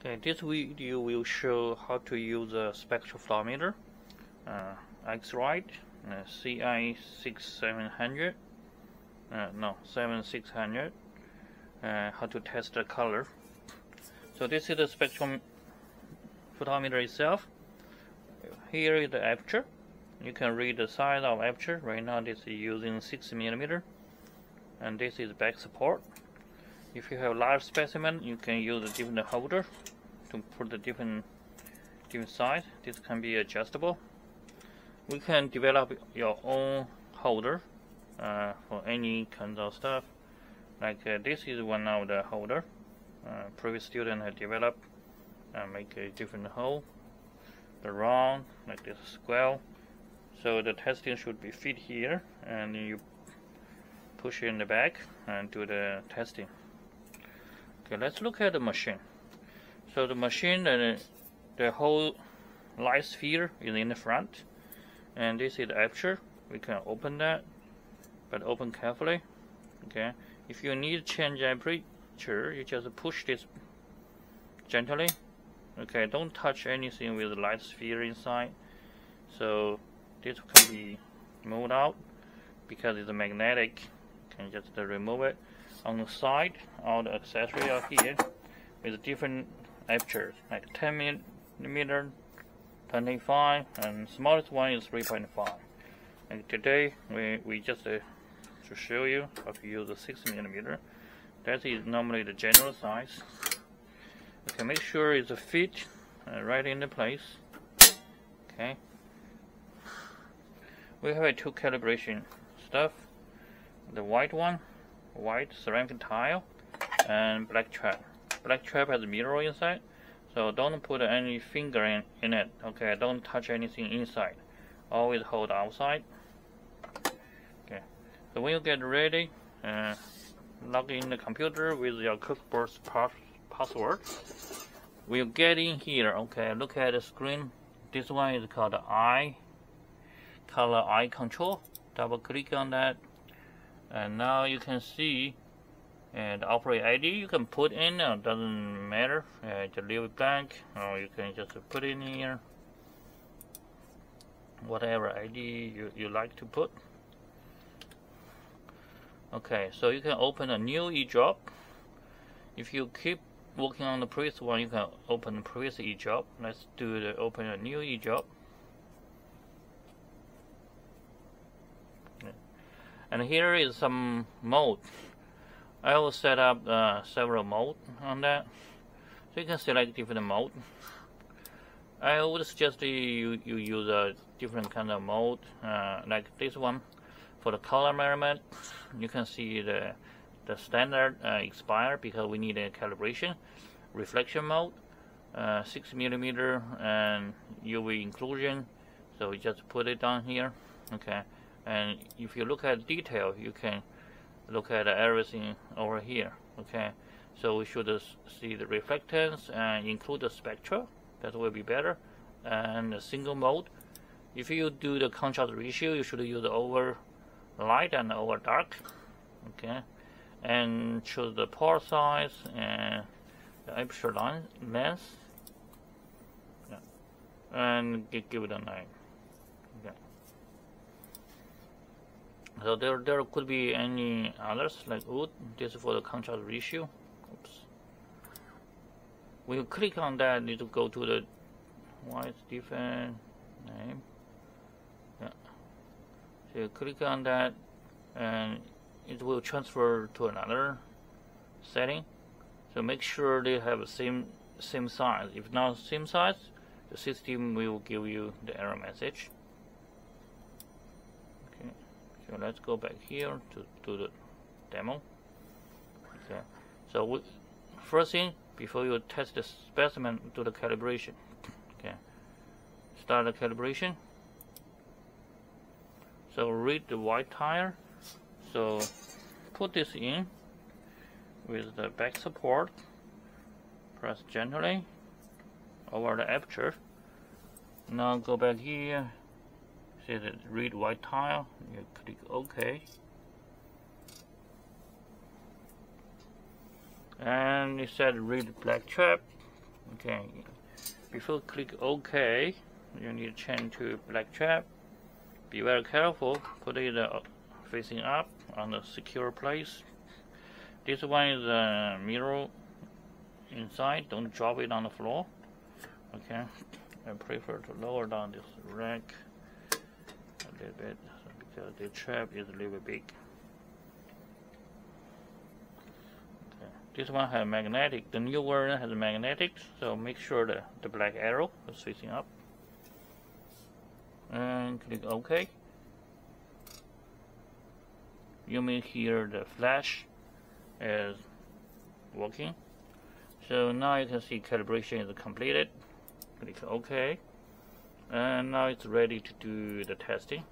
Okay, this video will show how to use a spectrophotometer, uh, X-Rite, uh, CI6700, uh, no, 7600, uh, how to test the color. So this is the spectrum photometer itself. Here is the aperture. You can read the size of aperture. Right now this is using 6 millimeter, and this is back support. If you have a large specimen, you can use a different holder to put the different different size. This can be adjustable. We can develop your own holder uh, for any kind of stuff. Like uh, this is one of the holder. Uh, previous student had developed and uh, make a different hole. The round, like this square. So the testing should be fit here, and you push in the back and do the testing. Okay, let's look at the machine. So the machine and the whole light sphere is in the front, and this is the aperture. We can open that, but open carefully. Okay, if you need to change aperture, you just push this gently. Okay, don't touch anything with the light sphere inside. So this can be moved out because it's magnetic. You can just remove it on the side, all the accessories are here with different apertures, like 10 millimeter, 25, and smallest one is 3.5. And today we, we just uh, to show you how to use the 6 millimeter. That is normally the general size. Okay, make sure it's a fit uh, right in the place. Okay. We have a two calibration stuff. The white one white ceramic tile and black trap. Black trap has a mirror inside, so don't put any finger in, in it. Okay, don't touch anything inside. Always hold outside. Okay, so when you get ready, uh, log in the computer with your Kerberos password. We'll get in here. Okay, look at the screen. This one is called eye color iControl. Double click on that and now you can see and the operator ID you can put in uh, doesn't matter uh, just leave it blank or you can just put in here whatever ID you, you like to put. Okay so you can open a new eJob. If you keep working on the previous one you can open the previous eJob. Let's do the open a new eJob and here is some mode I will set up uh, several mode on that. So you can select different mode I would suggest you, you use a different kind of mode uh, like this one for the color measurement. You can see the the standard uh, expire because we need a calibration reflection mode uh, 6 millimeter and UV inclusion. So we just put it down here. Okay and if you look at detail you can look at everything over here okay? So we should see the reflectance and include the spectra that will be better. And single mode. If you do the contrast ratio you should use over light and over dark okay? And choose the pore size and the aperture length. Yeah. and give it a name So there, there could be any others like wood. This is for the contrast ratio. Oops. You click on that, need to go to the white different name. Yeah. So you click on that, and it will transfer to another setting. So make sure they have the same same size. If not same size, the system will give you the error message. So let's go back here to, to the demo. Okay. So we, first thing, before you test the specimen, do the calibration. Okay. Start the calibration. So read the white tire. So put this in with the back support. Press gently over the aperture. Now go back here see the read white tile you click OK and it said read black trap Okay, before click OK, you need to change to black trap. Be very careful, put it uh, facing up on the secure place. This one is a mirror inside, don't drop it on the floor. Okay, I prefer to lower down this rack little bit because the trap is a little big. This one has magnetic. The new version has magnetic, so make sure the, the black arrow is facing up. And click OK. You may hear the flash is working. So now you can see calibration is completed. Click OK. And now it's ready to do the testing.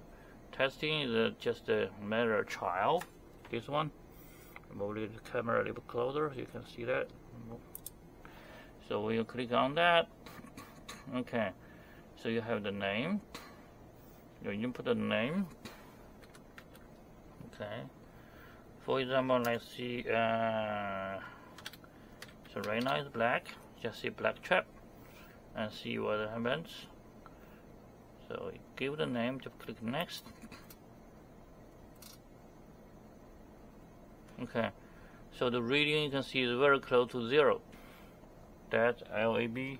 Testing is just a matter of trial. This one. Move the camera a little closer you can see that. So when you click on that okay. So you have the name. You input the name. Okay. For example let's see uh, so right now it's black. Just see black trap and see what happens so give the name just click next Okay, so the reading you can see is very close to zero. That LAB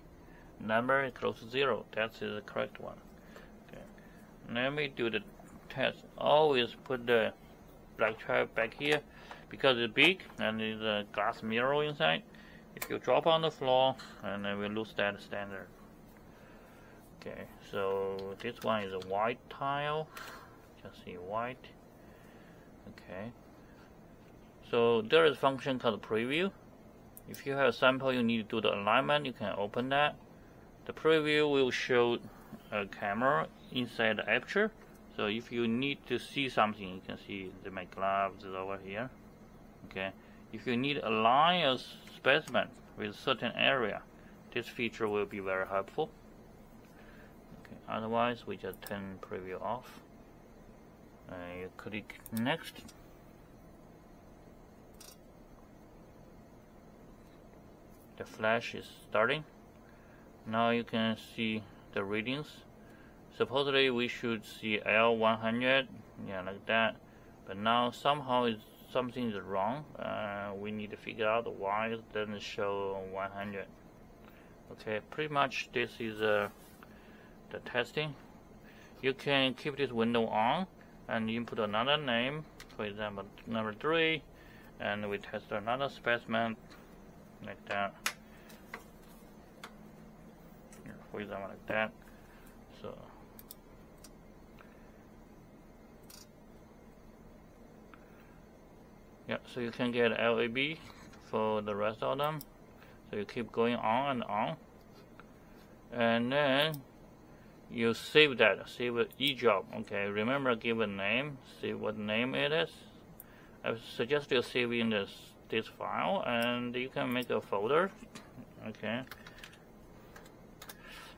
number is close to zero. That's the correct one. Okay, let me do the test. Always put the black trap back here because it's big and there's a glass mirror inside. If you drop on the floor, and then we lose that standard. Okay, so this one is a white tile. Just see white. Okay. So there is a function called preview. If you have a sample you need to do the alignment, you can open that. The preview will show a camera inside the aperture. So if you need to see something, you can see the my gloves over here. Okay. If you need align a specimen with a certain area, this feature will be very helpful. Otherwise, we just turn preview off. And you click next. the flash is starting. Now you can see the readings. Supposedly we should see L100 yeah like that. But now somehow it's, something is wrong. Uh, we need to figure out why it doesn't show 100 okay pretty much this is uh, the testing. You can keep this window on and input another name for example number 3 and we test another specimen like that. For example like that. So yeah so you can get LAB for the rest of them. So you keep going on and on. And then you save that save e job okay? Remember give a name see what name it is. I suggest you save in this this file and you can make a folder okay?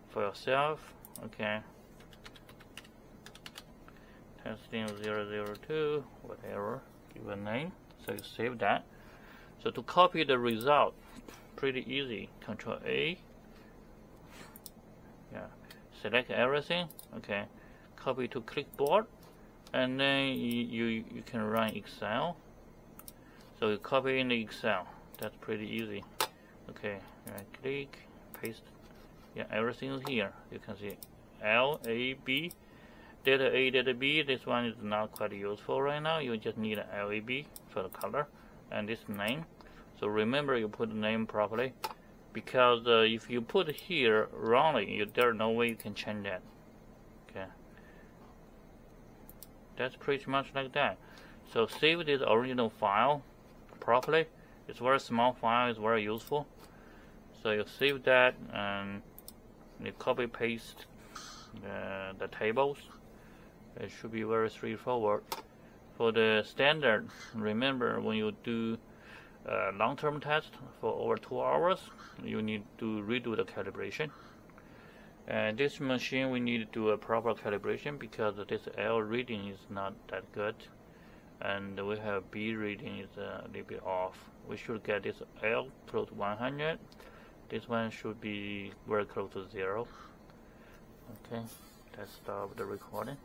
For yourself okay? Testing 002 whatever give a name. So you save that. So to copy the result pretty easy. Control A select everything okay copy to clipboard and then you, you, you can run Excel so you copy in the Excel. That's pretty easy. Okay, right click, paste. Yeah, everything is here. You can see L, A, B, data A, data B. This one is not quite useful right now. You just need L, A, B for the color and this name. So remember you put the name properly because uh, if you put here wrongly, you, there's no way you can change that. Okay. That's pretty much like that. So save this original file properly. It's very small file, it's very useful. So you save that and you copy paste the, the tables. It should be very straightforward. For the standard, remember when you do a long-term test for over two hours, you need to redo the calibration. And this machine, we need to do a proper calibration because this L reading is not that good. And we have B reading is a little bit off. We should get this L close to 100 this one should be very close to zero. Okay let's stop the recording